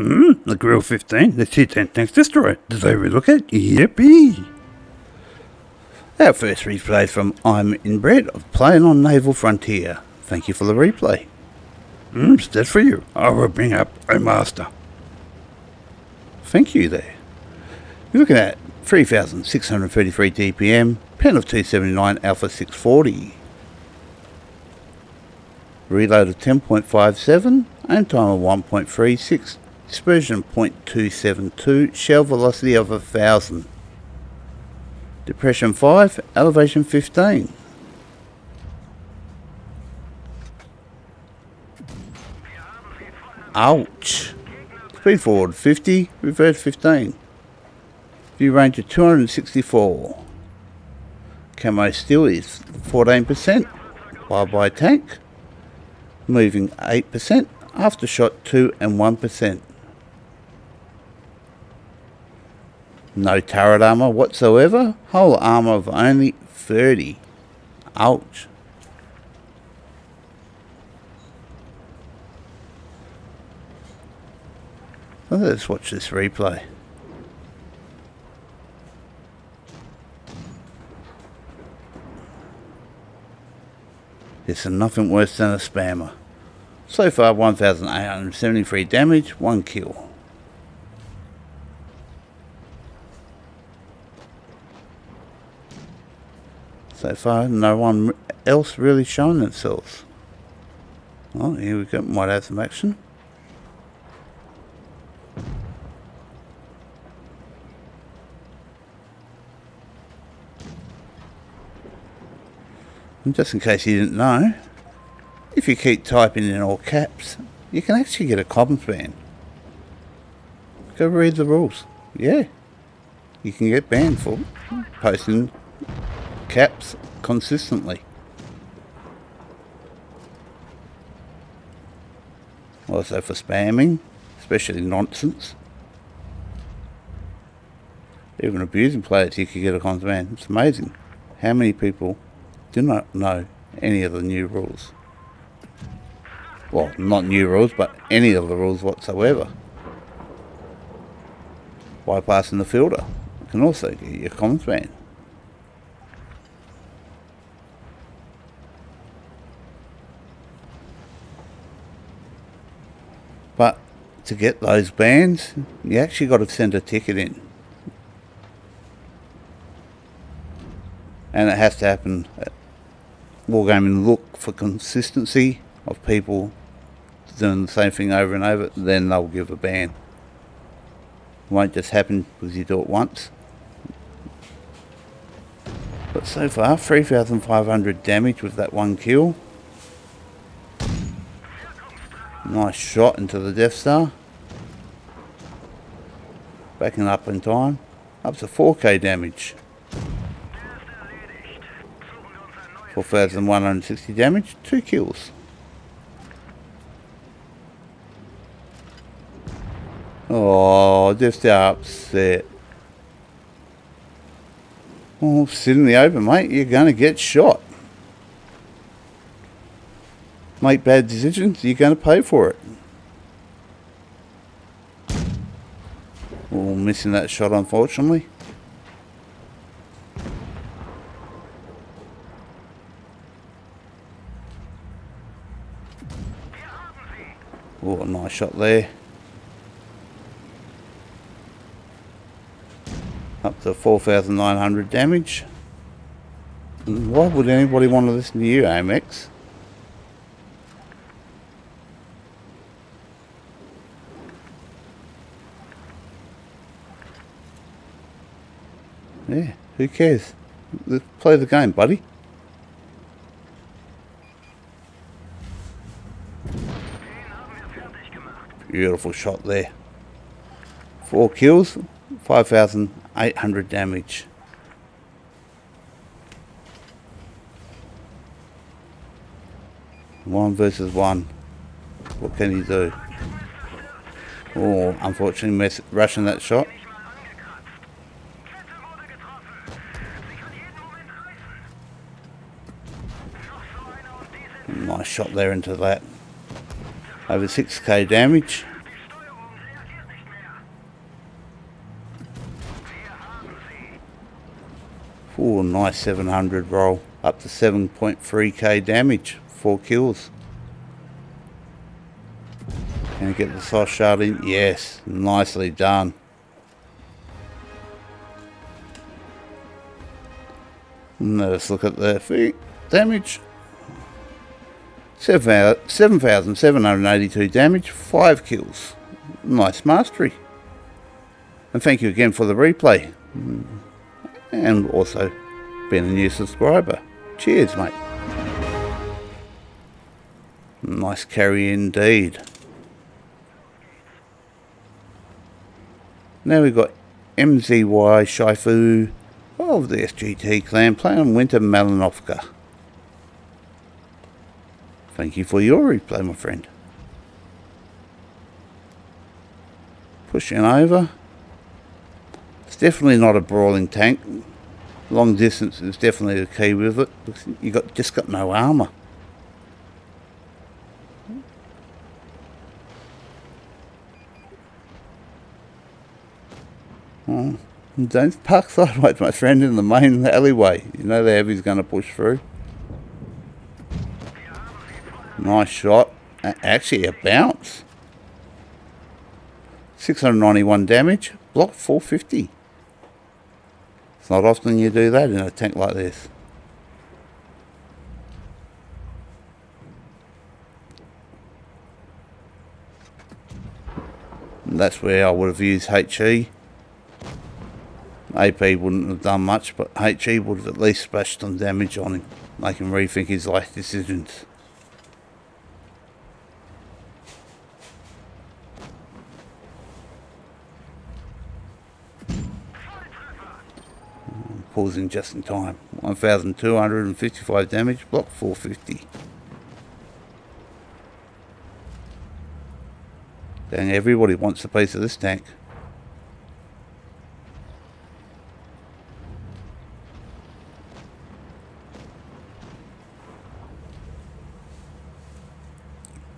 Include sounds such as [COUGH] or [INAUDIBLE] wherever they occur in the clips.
Hmm, the Grille 15, the T-10 tanks destroyer. Did they relook it? Yippee! Our first replay from I'm Inbred of playing on Naval Frontier. Thank you for the replay. Dead for you. I will bring up a master. Thank you there. You're looking at 3,633 DPM, pen of 279, alpha 640. Reload of 10.57, aim time of 1.36, dispersion 0.272, shell velocity of 1000. Depression 5, elevation 15. Ouch. Speed forward 50, reverse 15. View range of 264. Camo steel is 14%. Bye bye tank. Moving 8%. Aftershock 2 and 1%. No turret armour whatsoever. Whole armour of only 30. Ouch. Let's watch this replay. It's nothing worse than a spammer. So far 1873 damage, 1 kill. So far no one else really shown themselves. Oh, here we go, might have some action. And just in case you didn't know, if you keep typing in all caps, you can actually get a comms ban. Go read the rules. Yeah. You can get banned for posting caps consistently. Also for spamming, especially nonsense. Even abusing players you could get a comms ban. It's amazing how many people do not know any of the new rules. Well, not new rules, but any of the rules whatsoever. Bypassing the filter can also get your comms ban. But to get those bans, you actually got to send a ticket in. And it has to happen Wargaming look for consistency of people doing the same thing over and over, then they'll give a ban. It won't just happen because you do it once. But so far, 3,500 damage with that one kill. Nice shot into the Death Star. Backing up in time. Up to 4k damage. 4,160 damage, 2 kills. Oh, just upset. Oh, sit in the open, mate. You're going to get shot. Make bad decisions, you're going to pay for it. Oh, missing that shot, unfortunately. Oh, nice shot there. Up to 4,900 damage. Why would anybody want to listen to you, Amex? Yeah, who cares? Let's play the game, buddy. Beautiful shot there. Four kills, 5,800 damage. One versus one. What can he do? Oh, unfortunately, rushing that shot. shot there into that. Over 6k damage. Four nice 700 roll. Up to 7.3k damage. Four kills. Can I get the soft shot in? Yes. Nicely done. Let us look at the damage. 7,782 damage, 5 kills. Nice mastery. And thank you again for the replay. Mm. And also being a new subscriber. Cheers, mate. Nice carry indeed. Now we've got MZY Shifu of the SGT clan playing Winter Malinovka. Thank you for your replay, my friend. Pushing over. It's definitely not a brawling tank. Long distance is definitely the key with it. You got just got no armour. Hmm. Oh, don't park sideways, [LAUGHS] my friend, in the main alleyway. You know the heavy's going to push through. Nice shot. Actually, a bounce. 691 damage. Block 450. It's not often you do that in a tank like this. And that's where I would have used HE. AP wouldn't have done much, but HE would have at least splashed some damage on him, make him rethink his life decisions. Pausing just in time. 1,255 damage, block 450. Dang, everybody wants a piece of this tank.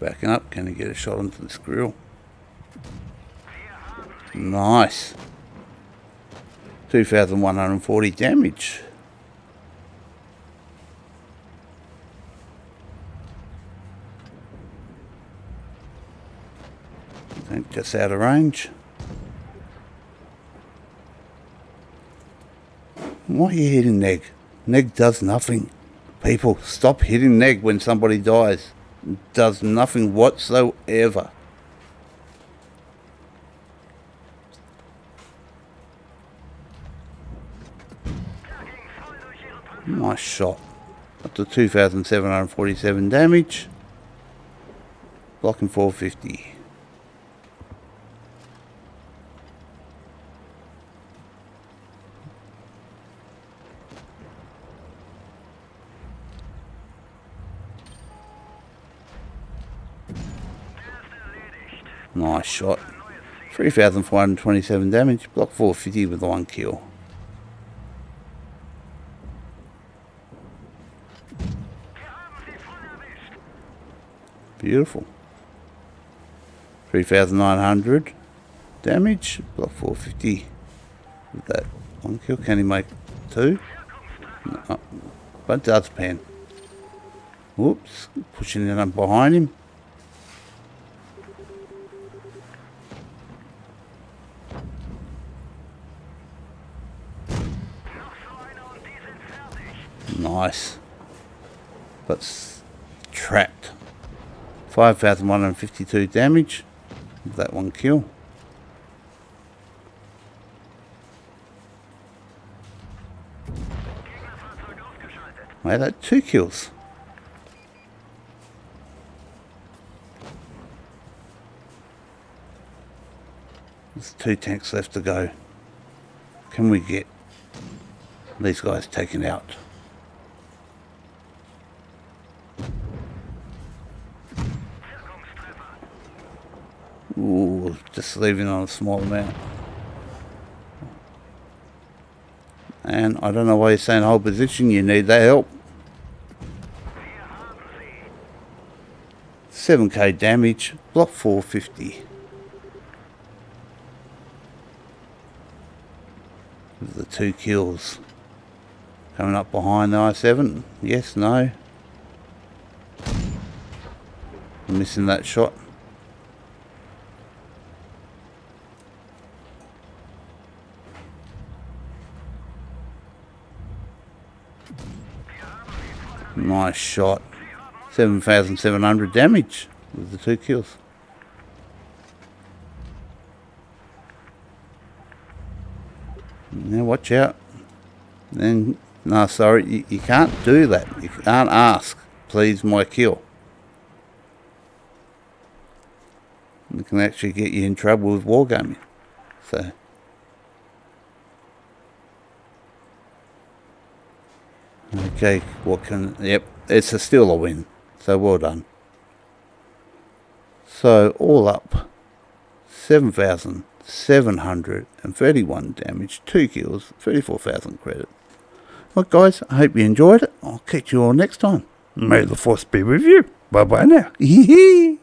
Backing up, can he get a shot onto the Grille? Nice. 2,140 damage. I think just out of range. Why are you hitting Neg? Neg does nothing. People, stop hitting Neg when somebody dies does nothing whatsoever. Nice shot. Up to 2,747 damage. Blocking 450. Nice shot. 3,427 damage, block 450 with one kill. Beautiful. 3,900 damage, block 450 with that one kill. Can he make two? No. But does pan. Whoops, pushing it up behind him. Nice. But trapped. 5,152 damage. That one kill. Made that two kills. There's two tanks left to go. Can we get these guys taken out? Ooh, just leaving on a small amount. And I don't know why you're saying hold position, you need that help. 7k damage, block 450. With the two kills. Coming up behind the I-7. Yes, no. I'm missing that shot. Nice shot. 7,700 damage with the two kills. Now watch out. Then, no, sorry, you, you can't do that. You can't ask, please, my kill. It can actually get you in trouble with wargaming. So. Okay, what can, yep, it's a still a win. So well done. So all up, 7,731 damage, 2 kills, 34,000 credit. Well guys, I hope you enjoyed it. I'll catch you all next time. May the force be with you. Bye bye now. [LAUGHS]